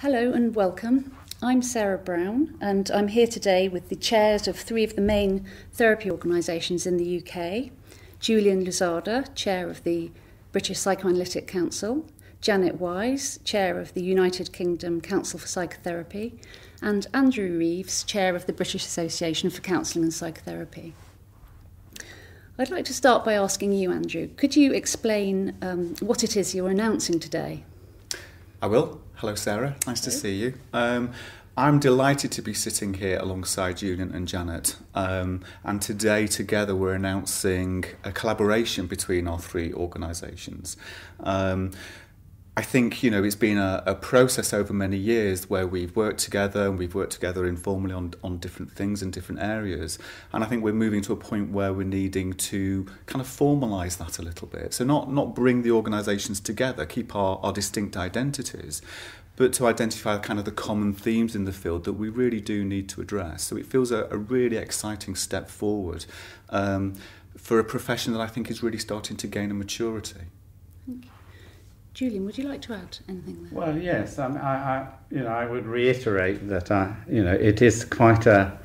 Hello and welcome. I'm Sarah Brown, and I'm here today with the chairs of three of the main therapy organisations in the UK Julian Lousada, chair of the British Psychoanalytic Council, Janet Weisz, chair of the United Kingdom Council for Psychotherapy, and Andrew Reeves, chair of the British Association for Counselling and Psychotherapy. I'd like to start by asking you, Andrew, could you explain um, what it is you're announcing today? I will. Hello, Sarah. Nice Hello. to see you. Um, I'm delighted to be sitting here alongside Julian and Janet. Um, and today, together, we're announcing a collaboration between our three organisations. Um, I think you know it's been a, a process over many years where we've worked together and we've worked together informally on on different things in different areas, and I think we're moving to a point where we're needing to kind of formalise that a little bit. So not not bring the organisations together, keep our, our distinct identities, but to identify kind of the common themes in the field that we really do need to address. So it feels a, a really exciting step forward um, for a profession that I think is really starting to gain a maturity. Julian, would you like to add anything there? Well, yes. I, I, you know, I would reiterate that I, you know, it is quite a,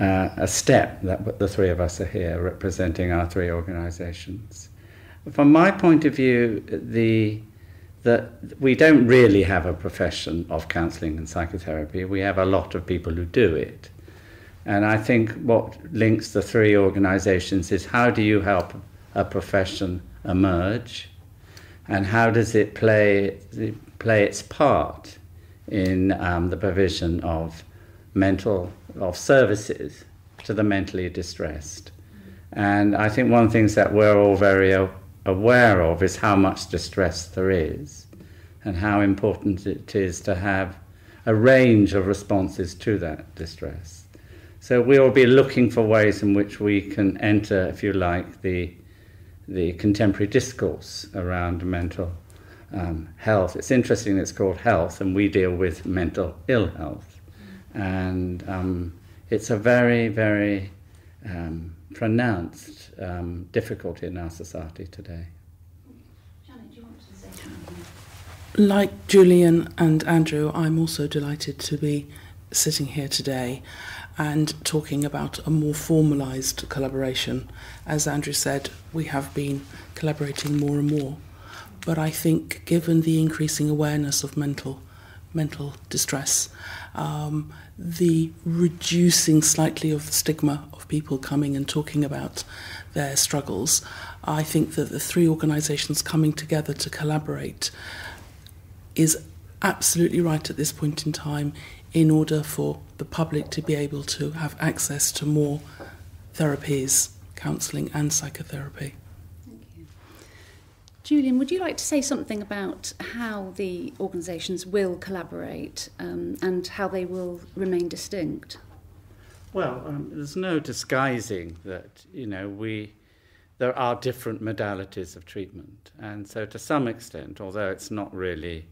uh, a step that the three of us are here representing our three organisations. From my point of view, the that we don't really have a profession of counselling and psychotherapy. We have a lot of people who do it. And I think what links the three organisations is how do you help a profession emerge? And how does it play play its part in um, the provision of mental of services to the mentally distressed. And I think one of the things that we're all very aware of is how much distress there is, and how important it is to have a range of responses to that distress. So we'll be looking for ways in which we can enter, if you like, the the contemporary discourse around mental um, health. It's interesting it's called health, and we deal with mental ill health. And um, it's a very, very um, pronounced um, difficulty in our society today. Like Julian and Andrew, I'm also delighted to be sitting here today and talking about a more formalised collaboration. As Andrew said, we have been collaborating more and more. But I think, given the increasing awareness of mental mental distress, um, the reducing slightly of the stigma of people coming and talking about their struggles, I think that the three organisations coming together to collaborate is absolutely right at this point in time in order for the public to be able to have access to more therapies, counselling, and psychotherapy. Thank you. Julian, would you like to say something about how the organisations will collaborate um, and how they will remain distinct? Well, um, there's no disguising that, you know, we there are different modalities of treatment. And so, to some extent, although it's not really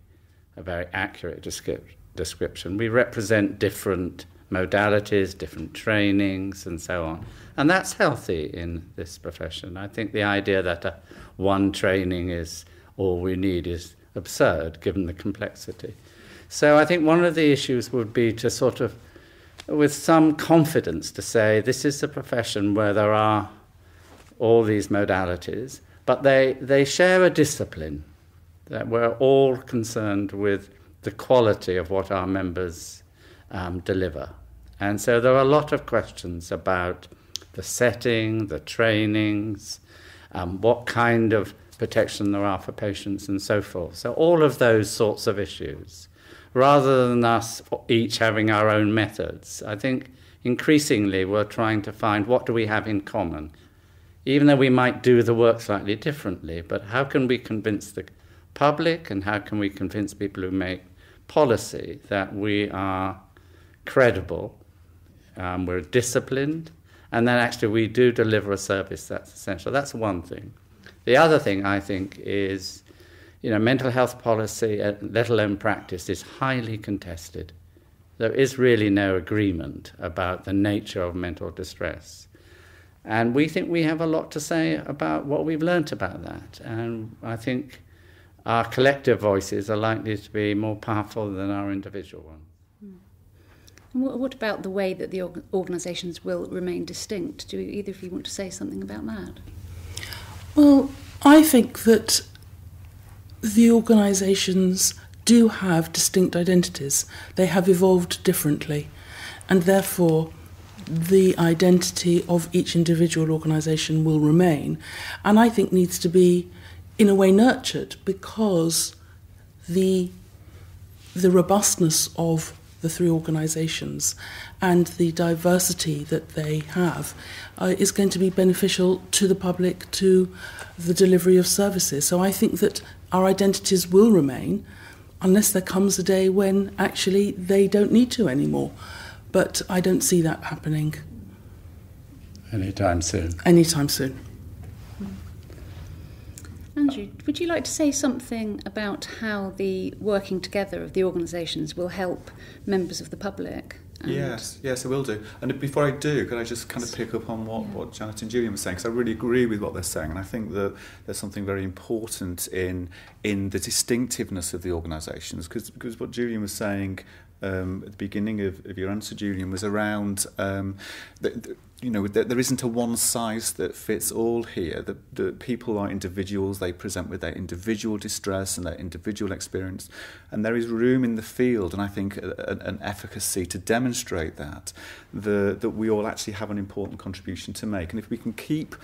a very accurate description, description. We represent different modalities, different trainings, and so on. And that's healthy in this profession. I think the idea that a, one training is all we need is absurd given the complexity. So I think one of the issues would be to sort of, with some confidence, to say this is a profession where there are all these modalities, but they, they share a discipline that we're all concerned with the quality of what our members um, deliver. And so there are a lot of questions about the setting, the trainings, um, what kind of protection there are for patients, and so forth. So, all of those sorts of issues. Rather than us each having our own methods, I think increasingly we're trying to find what do we have in common. Even though we might do the work slightly differently, but how can we convince the public and how can we convince people who make policy that we are credible, um, we're disciplined, and then actually we do deliver a service that's essential. That's one thing. The other thing I think is, you know, mental health policy, uh, let alone practice, is highly contested. There is really no agreement about the nature of mental distress. And we think we have a lot to say about what we've learnt about that. And I think our collective voices are likely to be more powerful than our individual ones. Hmm. And what about the way that the organisations will remain distinct? Do either of you want to say something about that? Well, I think that the organisations do have distinct identities. They have evolved differently, and therefore the identity of each individual organisation will remain, and I think needs to be, in a way, nurtured because the the robustness of the three organisations and the diversity that they have uh, is going to be beneficial to the public, to the delivery of services. So I think that our identities will remain unless there comes a day when actually they don't need to anymore. But I don't see that happening. Anytime soon. Anytime soon. Andrew, would you like to say something about how the working together of the organisations will help members of the public? Yes, yes, I will do. And before I do, could I just kind of pick up on what, yeah. what Janet and Julian were saying? Because I really agree with what they're saying, and I think that there's something very important in in the distinctiveness of the organisations. Because because what Julian was saying um, at the beginning of, of your answer, Julian, was around um, the, the you know, there, there isn't a one size that fits all here. The, the people are individuals, they present with their individual distress and their individual experience, and there is room in the field, and I think a, a, an efficacy to demonstrate that, the, that we all actually have an important contribution to make. And if we can keep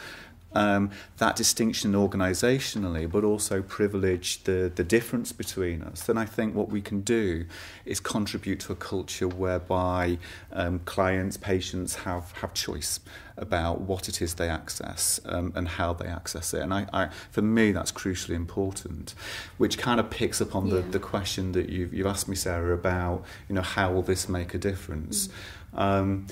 um, that distinction organisationally, but also privilege the, the difference between us, then I think what we can do is contribute to a culture whereby um, clients, patients have, have choice about what it is they access um, and how they access it. And I, I, for me, that's crucially important, which kind of picks up on yeah. the, the question that you've, you've asked me, Sarah, about, you know, how will this make a difference? Mm. Um,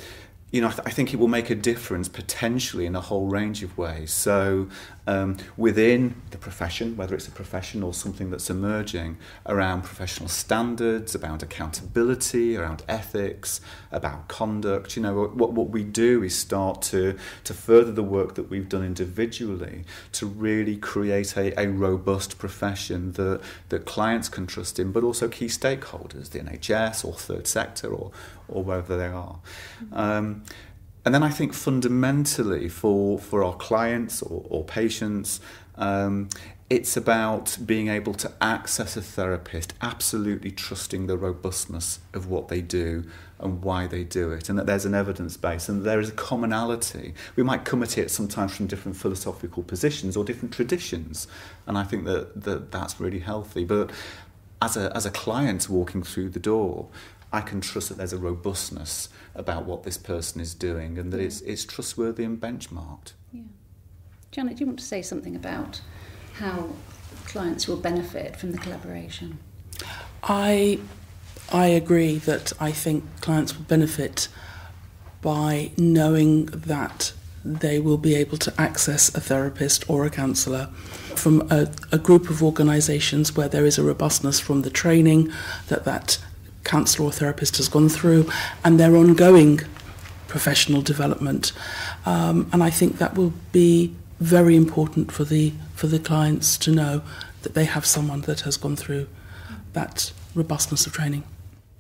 you know, I, th- I think it will make a difference potentially in a whole range of ways. So, um, within the profession, whether it's a profession or something that's emerging, around professional standards, about accountability, around ethics, about conduct. You know, what, what we do is start to, to further the work that we've done individually to really create a, a robust profession that, that clients can trust in, but also key stakeholders, the NHS or third sector or, or wherever they are. Um, and then I think fundamentally for, for our clients or, or patients, um, it's about being able to access a therapist, absolutely trusting the robustness of what they do and why they do it, and that there's an evidence base and there is a commonality. We might come at it sometimes from different philosophical positions or different traditions, and I think that, that that's really healthy. But as a, as a client walking through the door, I can trust that there's a robustness about what this person is doing and that it's, it's trustworthy and benchmarked. Yeah. Janet, do you want to say something about how clients will benefit from the collaboration? I, I agree that I think clients will benefit by knowing that they will be able to access a therapist or a counsellor from a, a group of organisations where there is a robustness from the training that that counsellor or therapist has gone through and their ongoing professional development. Um, and I think that will be very important for the for the clients to know that they have someone that has gone through that robustness of training.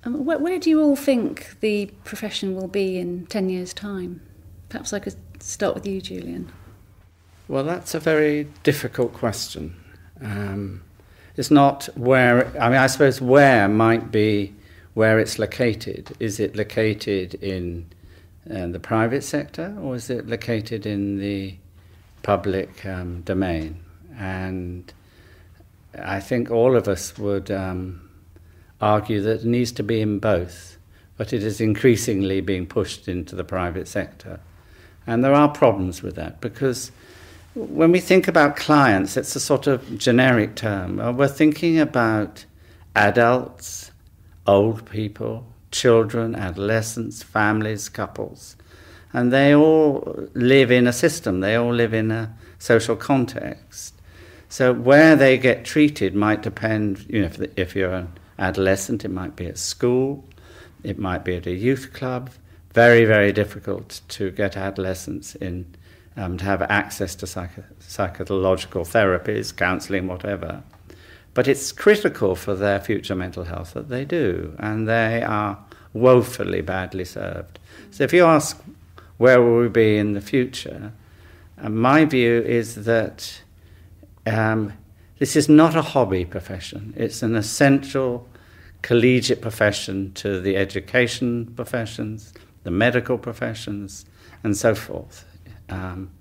Um, where, where do you all think the profession will be in 10 years' time? Perhaps I could start with you, Julian. Well, that's a very difficult question. Um, it's not where, I mean, I suppose where might be where it's located. Is it located in uh, the private sector or is it located in the public um, domain? And I think all of us would um, argue that it needs to be in both, but it is increasingly being pushed into the private sector. And there are problems with that because when we think about clients, it's a sort of generic term. We're thinking about adults old people, children, adolescents, families, couples. And they all live in a system, they all live in a social context. So where they get treated might depend, you know, if, the, if you're an adolescent, it might be at school, it might be at a youth club. Very, very difficult to get adolescents in, um, to have access to psycho- psychological therapies, counselling, whatever. But it's critical for their future mental health that they do, and they are woefully badly served. So if you ask where will we be in the future, my view is that um, this is not a hobby profession. It's an essential collegiate profession to the education professions, the medical professions, and so forth. Um,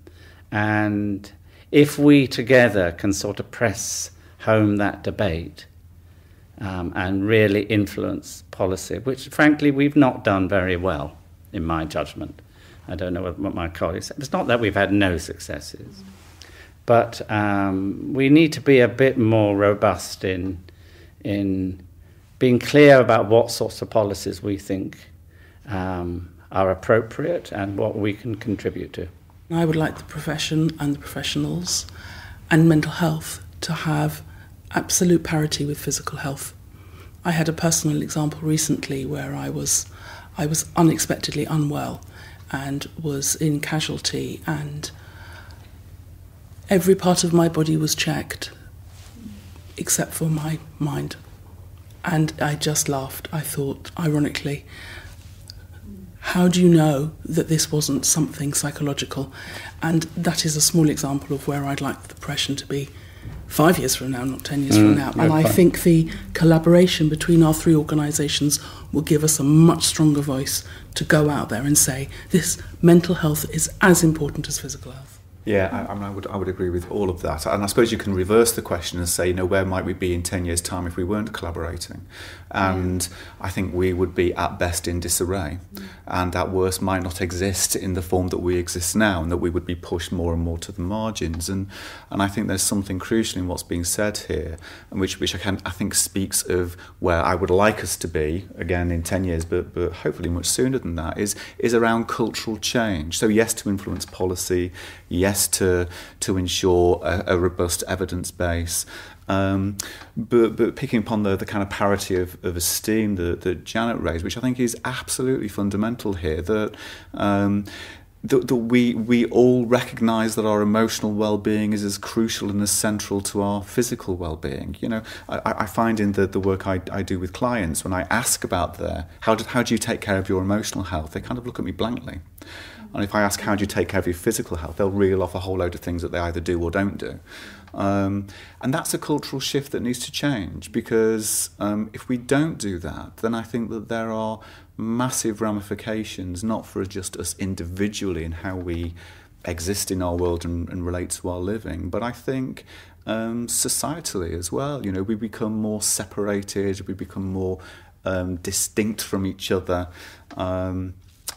and if we together can sort of press home that debate um, and really influence policy, which frankly we've not done very well, in my judgment. I don't know what my colleagues say. It's not that we've had no successes, but um, we need to be a bit more robust in, in being clear about what sorts of policies we think um, are appropriate and what we can contribute to. I would like the profession and the professionals and mental health to have absolute parity with physical health. I had a personal example recently where I was I was unexpectedly unwell and was in casualty and every part of my body was checked except for my mind. And I just laughed. I thought, ironically, how do you know that this wasn't something psychological? And that is a small example of where I'd like the depression to be five years from now, not 10 years mm, from now. And I think the collaboration between our three organisations will give us a much stronger voice to go out there and say this mental health is as important as physical health. Yeah, I, I, mean, I would I would agree with all of that, and I suppose you can reverse the question and say, you know, where might we be in ten years' time if we weren't collaborating? And I think we would be at best in disarray, mm. and at worst might not exist in the form that we exist now, and that we would be pushed more and more to the margins. And and I think there's something crucial in what's being said here, and which which I can I think speaks of where I would like us to be again in ten years, but but hopefully much sooner than that is is around cultural change. So yes, to influence policy, yes yes to to ensure a, a robust evidence base. Um, but, but picking upon the, the kind of parity of, of esteem that, that Janet raised, which I think is absolutely fundamental here, that um, that, that we we all recognise that our emotional well-being is as crucial and as central to our physical well-being. You know, I, I find in the, the work I, I do with clients when I ask about their how do, how do you take care of your emotional health, they kind of look at me blankly. And if I ask how do you take care of your physical health, they'll reel off a whole load of things that they either do or don't do. Um, and that's a cultural shift that needs to change because um, if we don't do that, then I think that there are massive ramifications, not for just us individually and how we exist in our world and, and relate to our living, but I think um, societally as well. You know, we become more separated, we become more um, distinct from each other. Um,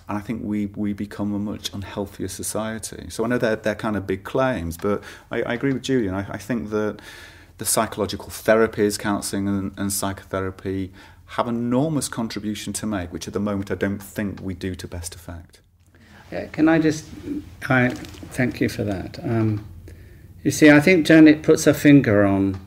and I think we, we become a much unhealthier society. So I know they're, they're kind of big claims, but I, I agree with Julian. I, I think that the psychological therapies, counselling and, and psychotherapy have enormous contribution to make, which at the moment I don't think we do to best effect. Yeah, can I just I, thank you for that? Um, you see, I think Janet puts her finger on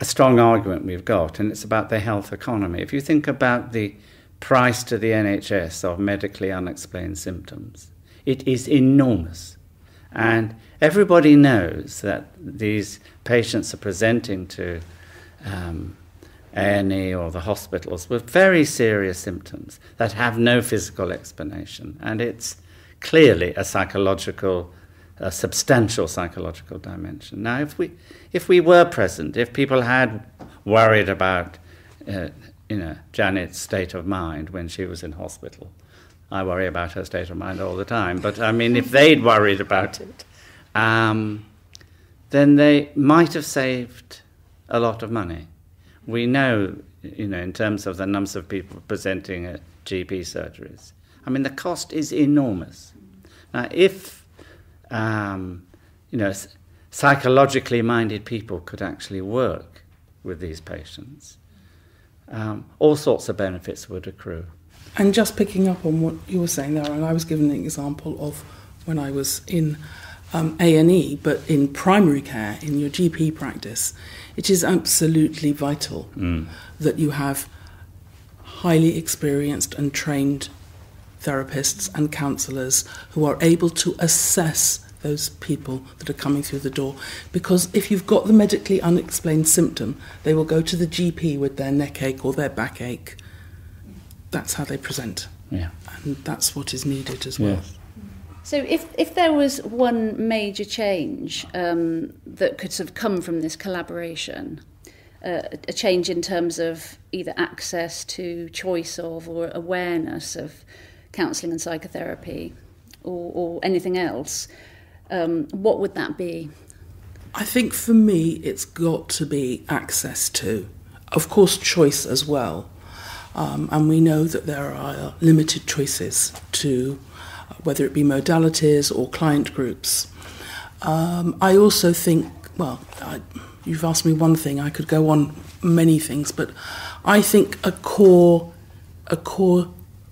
a strong argument we've got, and it's about the health economy. If you think about the price to the NHS of medically unexplained symptoms. It is enormous. And everybody knows that these patients are presenting to um, A&E or the hospitals with very serious symptoms that have no physical explanation. And it's clearly a psychological, a substantial psychological dimension. Now, if we, if we were present, if people had worried about uh, you know, Janet's state of mind when she was in hospital. I worry about her state of mind all the time. But I mean, if they'd worried about it, um, then they might have saved a lot of money. We know, you know, in terms of the numbers of people presenting at GP surgeries. I mean, the cost is enormous. Now, if, um, you know, psychologically minded people could actually work with these patients, um, all sorts of benefits would accrue. And just picking up on what you were saying there, and I was given an example of when I was in um, A&E, but in primary care, in your GP practice, it is absolutely vital mm. that you have highly experienced and trained therapists and counsellors who are able to assess those people that are coming through the door. Because if you've got the medically unexplained symptom, they will go to the GP with their neck ache or their backache. That's how they present. Yeah. And that's what is needed as well. Yes. So, if, if there was one major change um, that could sort of come from this collaboration, uh, a change in terms of either access to choice of or awareness of counselling and psychotherapy or, or anything else, um, what would that be? I think for me, it's got to be access to, of course, choice as well. Um, and we know that there are limited choices to whether it be modalities or client groups. Um, I also think, well, I, you've asked me one thing, I could go on many things, but I think a core, a core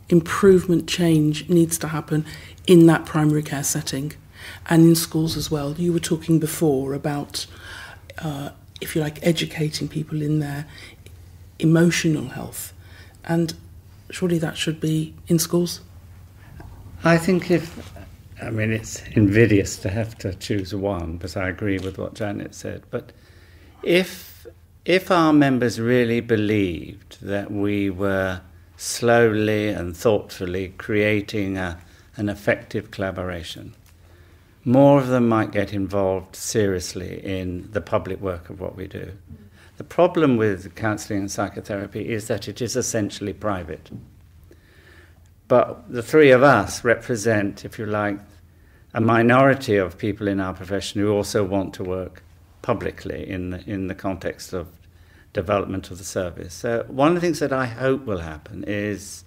improvement change needs to happen in that primary care setting and in schools as well. You were talking before about, uh, if you like, educating people in their emotional health, and surely that should be in schools. I think if, I mean, it's invidious to have to choose one, but I agree with what Janet said. But if if our members really believed that we were slowly and thoughtfully creating a, an effective collaboration, more of them might get involved seriously in the public work of what we do. The problem with counselling and psychotherapy is that it is essentially private. But the three of us represent, if you like, a minority of people in our profession who also want to work publicly in the, in the context of development of the service. So one of the things that I hope will happen is,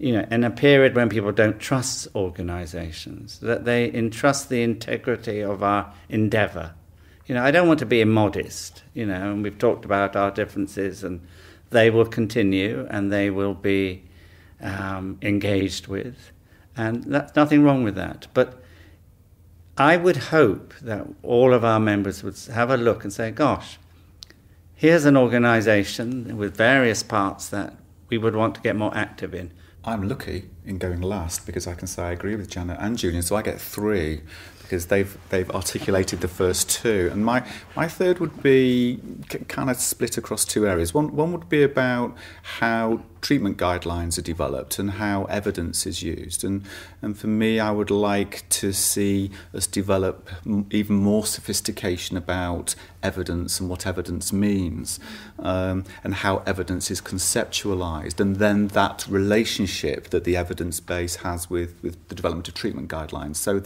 you know, in a period when people don't trust organisations, that they entrust the integrity of our endeavour. You know, I don't want to be immodest, you know, and we've talked about our differences and they will continue and they will be um, engaged with, and that's nothing wrong with that. But I would hope that all of our members would have a look and say, gosh, here's an organization with various parts that we would want to get more active in. I'm lucky in going last because I can say I agree with Janet and Julian, so I get three because they've they've articulated the first two, and my my third would be kind of split across two areas. One one would be about how treatment guidelines are developed and how evidence is used. And, and for me, I would like to see us develop even more sophistication about evidence and what evidence means um, and how evidence is conceptualized. And then that relationship that the evidence base has with, with the development of treatment guidelines. So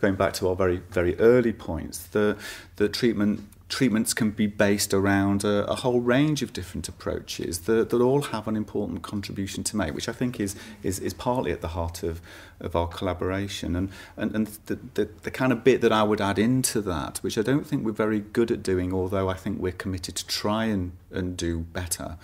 going back to our very, very early points, the, the treatment treatments can be based around a, a whole range of different approaches that, that all have an important contribution to make, which I think is, is, is partly at the heart of, of our collaboration. And, and, and the, the, the kind of bit that I would add into that, which I don't think we're very good at doing, although I think we're committed to try and, and do better,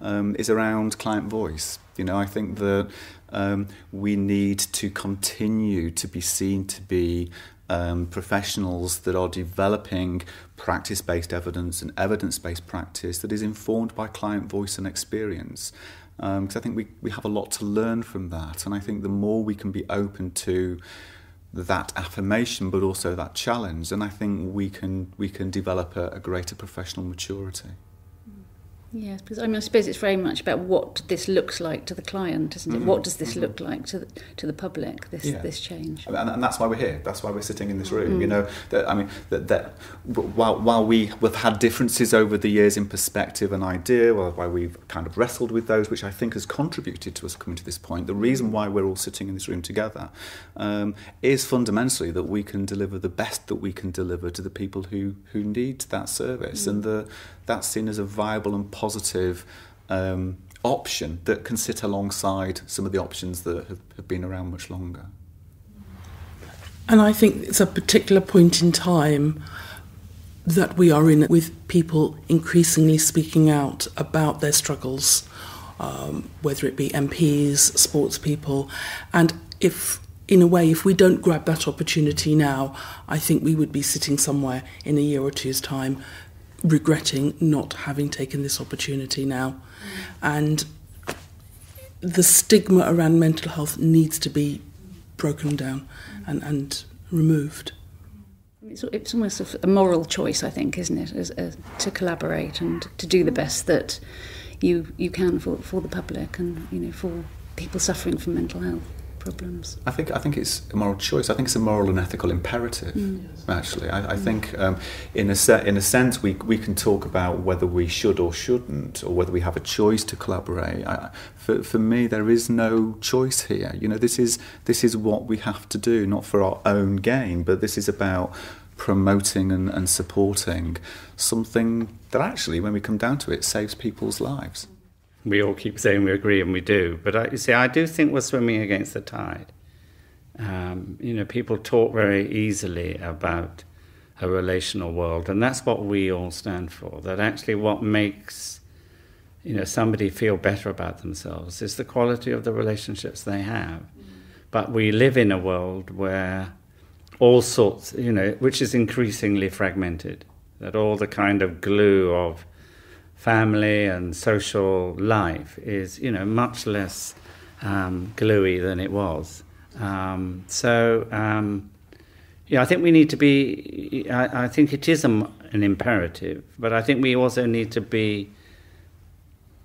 um, is around client voice. You know, I think that um, we need to continue to be seen to be um, professionals that are developing practice based evidence and evidence based practice that is informed by client voice and experience. Because um, I think we, we have a lot to learn from that. And I think the more we can be open to that affirmation but also that challenge, then I think we can, we can develop a, a greater professional maturity. Yes, because I mean, I suppose it's very much about what this looks like to the client, isn't it? Mm-hmm. What does this mm-hmm. look like to the, to the public? This yeah. this change, and, and that's why we're here. That's why we're sitting in this room. Mm. You know, that I mean, that, that while while we have had differences over the years in perspective and idea, well, why we've kind of wrestled with those, which I think has contributed to us coming to this point. The reason why we're all sitting in this room together um, is fundamentally that we can deliver the best that we can deliver to the people who who need that service, mm. and the that's seen as a viable and positive um, option that can sit alongside some of the options that have, have been around much longer. And I think it's a particular point in time that we are in with people increasingly speaking out about their struggles, um, whether it be MPs, sports people, and if in a way, if we don't grab that opportunity now, I think we would be sitting somewhere in a year or two's time regretting not having taken this opportunity now. And the stigma around mental health needs to be broken down and, and removed. It's, it's almost a moral choice, I think, isn't it, as, as, to collaborate and to do the best that you you can for, for the public and you know for people suffering from mental health. Problems. I think I think it's a moral choice. I think it's a moral and ethical imperative. Mm. Actually, I, I mm. think um, in a se- in a sense we we can talk about whether we should or shouldn't, or whether we have a choice to collaborate. I, for for me, there is no choice here. You know, this is this is what we have to do, not for our own gain, but this is about promoting and, and supporting something that actually, when we come down to it, saves people's lives we all keep saying we agree and we do. But I, you see, I do think we're swimming against the tide. Um, you know, people talk very easily about a relational world, and that's what we all stand for. That actually, what makes you know somebody feel better about themselves is the quality of the relationships they have. Mm. But we live in a world where all sorts, you know, which is increasingly fragmented. That all the kind of glue of family and social life is, you know, much less um, gluey than it was. Um, so, um, yeah, I think we need to be. I, I think it is a, an imperative, but I think we also need to be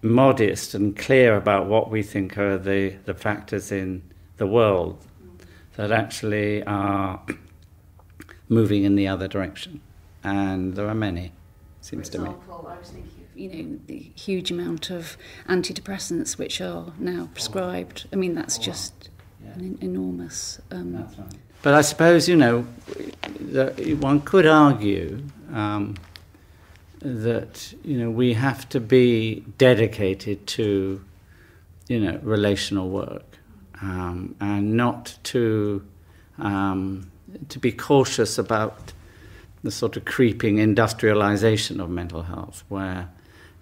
modest and clear about what we think are the, the factors in the world that actually are moving in the other direction. And there are many, seems to me. I was thinking you know the huge amount of antidepressants which are now prescribed. I mean that's just an enormous. Um, but I suppose you know one could argue um, that you know we have to be dedicated to you know relational work um, and not to um, to be cautious about the sort of creeping industrialization of mental health, where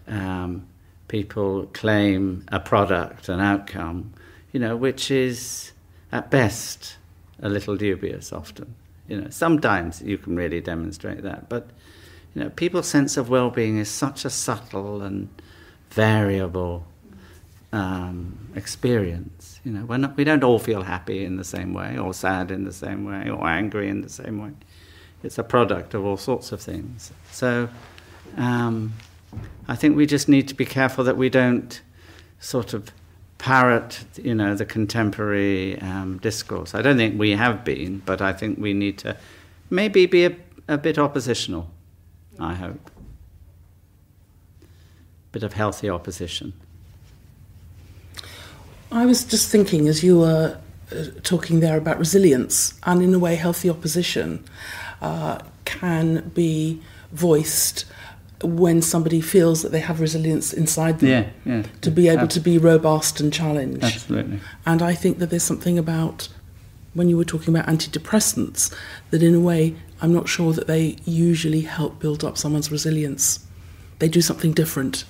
um, people claim a product, an outcome, you know, which is at best a little dubious often. You know, sometimes you can really demonstrate that, but you know, people's sense of well-being is such a subtle and variable um, experience. You know, we're not, we don't all feel happy in the same way, or sad in the same way, or angry in the same way. It's a product of all sorts of things. So, um, I think we just need to be careful that we don't sort of parrot, you know, the contemporary um, discourse. I don't think we have been, but I think we need to maybe be a, a bit oppositional. I hope, bit of healthy opposition. I was just thinking as you were uh, talking there about resilience, and in a way, healthy opposition uh, can be voiced when somebody feels that they have resilience inside them yeah, yeah, to be able to be robust and challenge. Absolutely. And I think that there's something about when you were talking about antidepressants that in a way I'm not sure that they usually help build up someone's resilience. They do something different.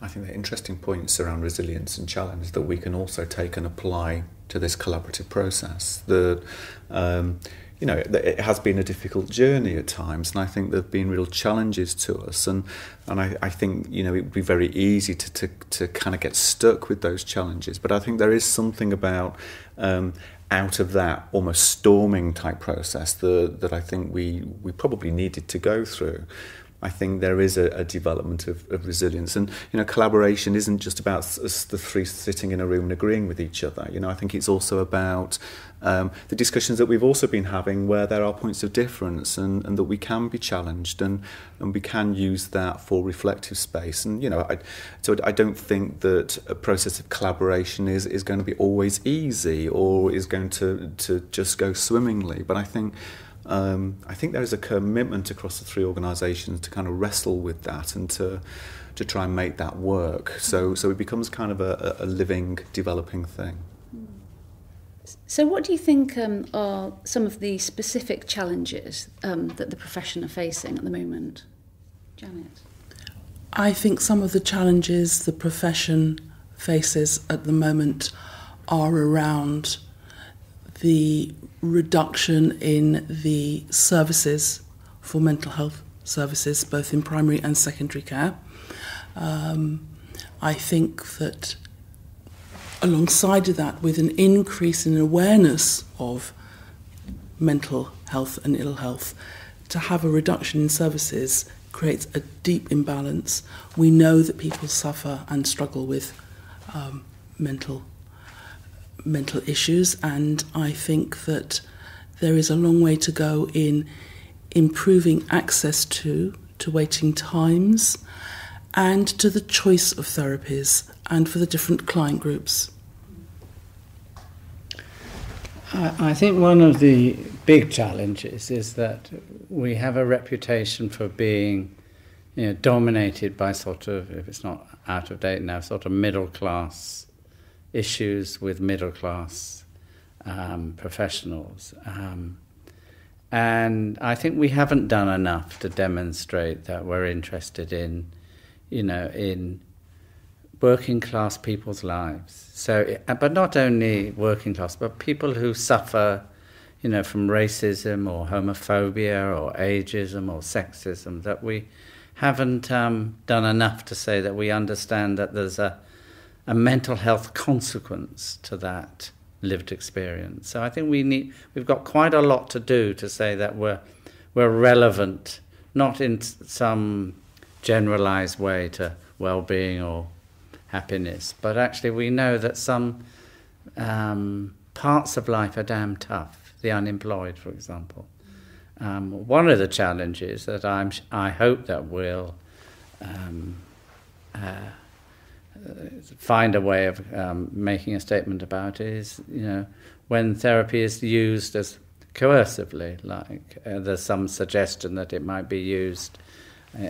I think they're interesting points around resilience and challenge that we can also take and apply to this collaborative process. The um, you know, it has been a difficult journey at times, and I think there have been real challenges to us, and and I, I think you know it would be very easy to, to to kind of get stuck with those challenges, but I think there is something about um, out of that almost storming type process that that I think we we probably needed to go through. I think there is a, a development of, of resilience. And, you know, collaboration isn't just about us, the three sitting in a room and agreeing with each other. You know, I think it's also about um, the discussions that we've also been having where there are points of difference and, and that we can be challenged and, and we can use that for reflective space. And, you know, I, so I don't think that a process of collaboration is, is going to be always easy or is going to, to just go swimmingly. But I think um, I think there is a commitment across the three organisations to kind of wrestle with that and to to try and make that work. So so it becomes kind of a, a living, developing thing. So, what do you think um, are some of the specific challenges um, that the profession are facing at the moment, Janet? I think some of the challenges the profession faces at the moment are around the reduction in the services for mental health services, both in primary and secondary care. Um, I think that alongside of that, with an increase in awareness of mental health and ill health, to have a reduction in services creates a deep imbalance. We know that people suffer and struggle with um, mental mental issues, and I think that there is a long way to go in improving access to to waiting times and to the choice of therapies and for the different client groups. I, think one of the big challenges is that we have a reputation for being you know, dominated by sort of, if it's not out of date now, sort of middle class issues with middle class um, professionals. Um, and I think we haven't done enough to demonstrate that we're interested in, you know, in working class people's lives. So, but not only working class, but people who suffer you know, from racism or homophobia or ageism or sexism, that we haven't um, done enough to say that we understand that there's a, a mental health consequence to that lived experience. So I think we need, we've got quite a lot to do to say that we're, we're relevant, not in some generalized way to well-being or happiness, but actually we know that some um, parts of life are damn tough the unemployed, for example. Um, one of the challenges that I'm, I hope that we'll um, uh, find a way of um, making a statement about is, you know, when therapy is used as coercively, like uh, there's some suggestion that it might be used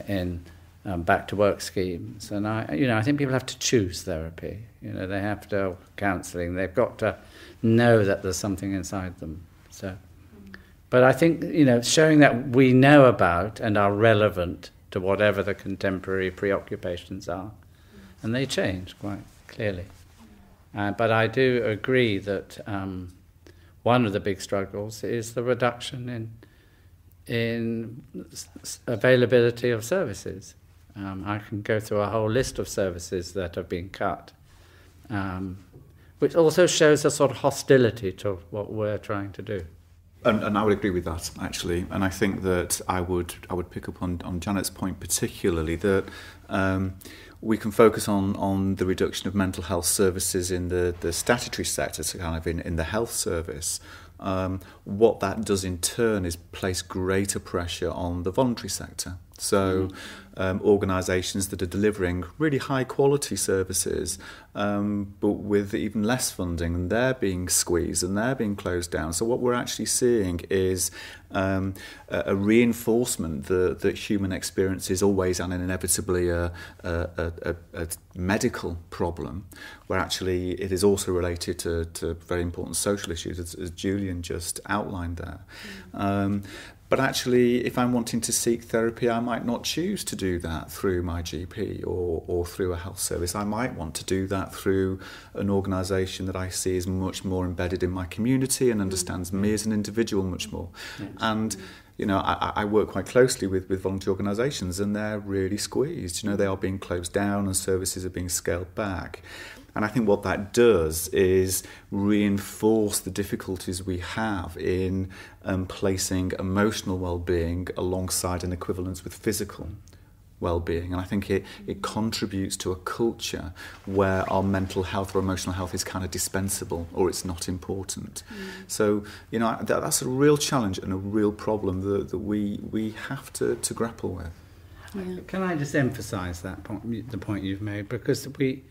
in um, back to work schemes, and I, you know, I think people have to choose therapy. You know, they have to counselling. They've got to know that there's something inside them. So, but I think you know, showing that we know about and are relevant to whatever the contemporary preoccupations are, and they change quite clearly. Uh, but I do agree that um, one of the big struggles is the reduction in in availability of services. Um, I can go through a whole list of services that have been cut. Um, which also shows a sort of hostility to what we're trying to do. And, and, I would agree with that actually, and I think that I would I would pick up on, on Janet's point particularly that um, we can focus on on the reduction of mental health services in the, the statutory sector, so kind of in, in the health service. Um, what that does in turn is place greater pressure on the voluntary sector. So, um, organisations that are delivering really high quality services, um, but with even less funding, and they're being squeezed and they're being closed down. So, what we're actually seeing is um, a, a reinforcement that, that human experience is always and inevitably a, a, a, medical problem, where actually it is also related to, to very important social issues, as, as Julian just outlined there. Mm. But actually, if I'm wanting to seek therapy, I might not choose to do that through my GP or, or through a health service. I might want to do that through an organisation that I see is much more embedded in my community and understands me as an individual much more. And you know, I, I work quite closely with, with voluntary organisations and they're really squeezed. You know, they are being closed down and services are being scaled back. And I think what that does is reinforce the difficulties we have in um, placing emotional well-being alongside an equivalence with physical well-being and I think it, it contributes to a culture where our mental health or emotional health is kind of dispensable or it's not important mm. so you know that, that's a real challenge and a real problem that, that we we have to, to grapple with yeah. Can I just emphasize that point, the point you've made because we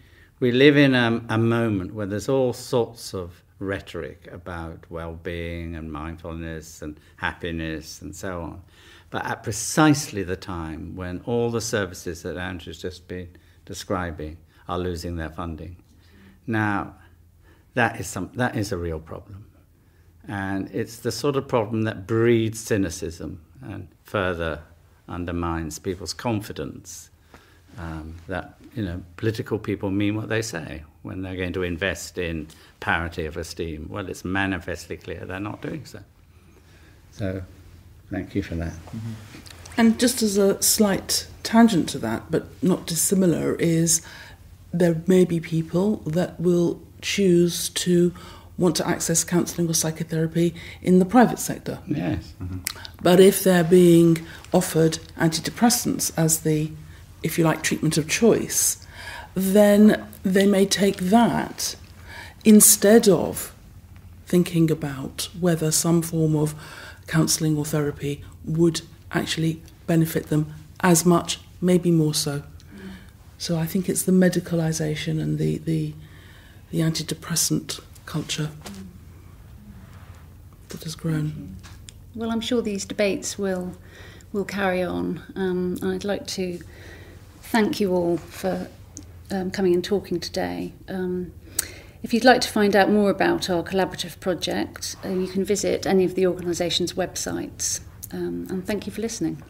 we live in a, a moment where there's all sorts of rhetoric about well-being and mindfulness and happiness and so on. But at precisely the time when all the services that Andrew's just been describing are losing their funding. Now, that is, some, that is a real problem. And it's the sort of problem that breeds cynicism and further undermines people's confidence um, that you know political people mean what they say when they're going to invest in parity of esteem. Well, it's manifestly clear they're not doing so. So, thank you for that. Mm-hmm. And just as a slight tangent to that, but not dissimilar, is there may be people that will choose to want to access counselling or psychotherapy in the private sector. Yes. But if they're being offered antidepressants as the, if you like, treatment of choice, then they may take that instead of thinking about whether some form of counselling or therapy would actually benefit them as much, maybe more so. So I think it's the medicalisation and the, the, the antidepressant culture that has grown. Well, I'm sure these debates will will carry on. Um, I'd like to thank you all for um, coming and talking today. Um, if you'd like to find out more about our collaborative project, uh, you can visit any of the organisation's websites. Um, and thank you for listening.